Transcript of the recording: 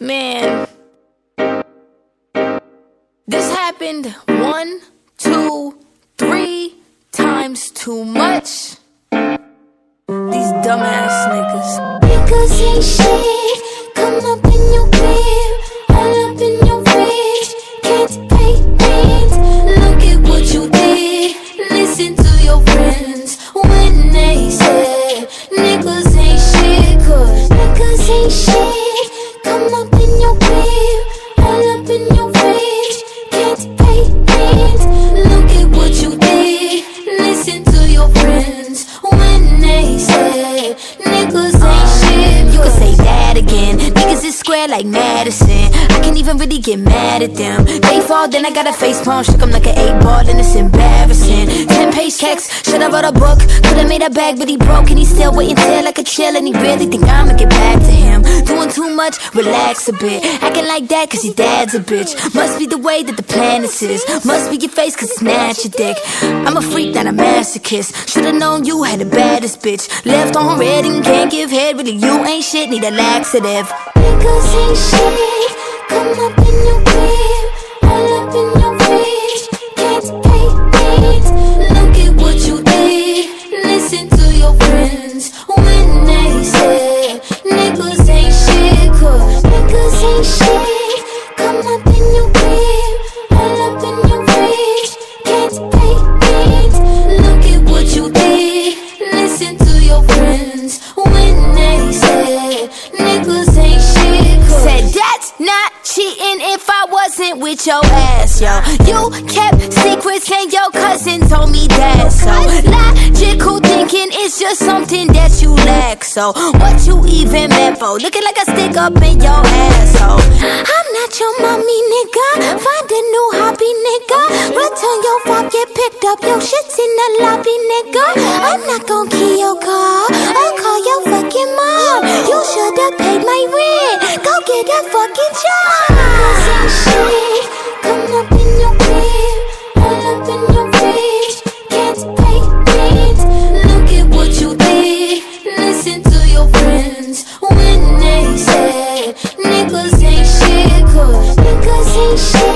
Man, this happened one, two, three times too much. These dumbass niggas. Niggas ain't shit. Come up niggas ain't shit. You can say that again. Niggas is square like Madison. I can't even really get mad at them. They fall, then I got a face palm, shook 'em like an eight ball, and it's embarrassing. Ten page checks, should've wrote a book. Could've made a bag, but he broke, and he still waiting till like a chill, and he really think I'ma get back to him. Doing too much, relax a bit. Acting like that, cause your dad's a bitch. Must be the way that the planet is. Must be your face, cause not your dick. I'm a freak, not a Should've known you had the baddest bitch. Left on read and can't give head, really, you ain't shit, need a laxative. Niggas ain't shit. Come up in your cheating if I wasn't with your ass, yo. You kept secrets and your cousin told me that, so logical thinking is just something that you lack. So what you even meant for? Looking like a stick up in your asshole. I'm not your mommy, nigga. Find a new hobby, nigga. Return your vibe, get picked up. Your shit's in the lobby, nigga. I'm not gonna kill your car. I'll call your fucking mom. You should've paid my rent. Go get a fucking job. Música